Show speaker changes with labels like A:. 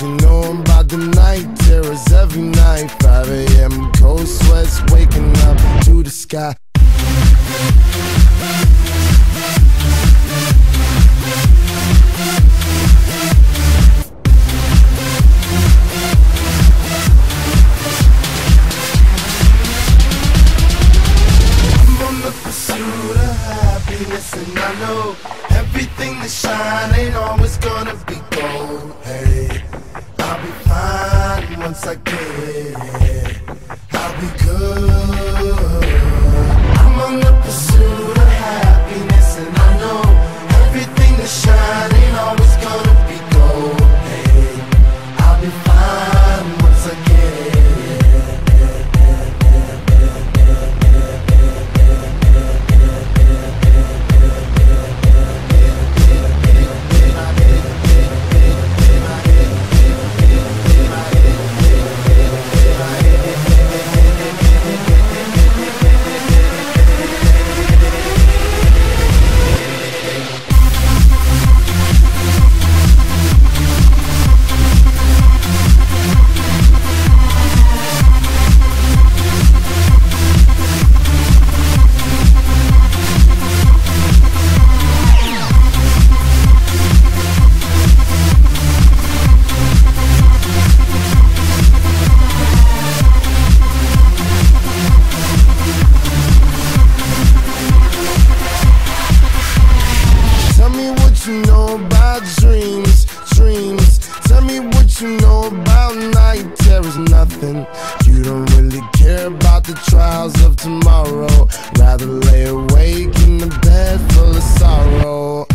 A: you know about the night terrors every night. 5 a.m. cold sweats, waking up to the sky. I'm on the pursuit of happiness, and I know everything that shine ain't always gonna be you know about night terrors, nothing. You don't really care about the trials of tomorrow. Rather lay awake in the bed full of sorrow.